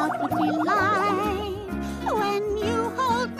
out you like?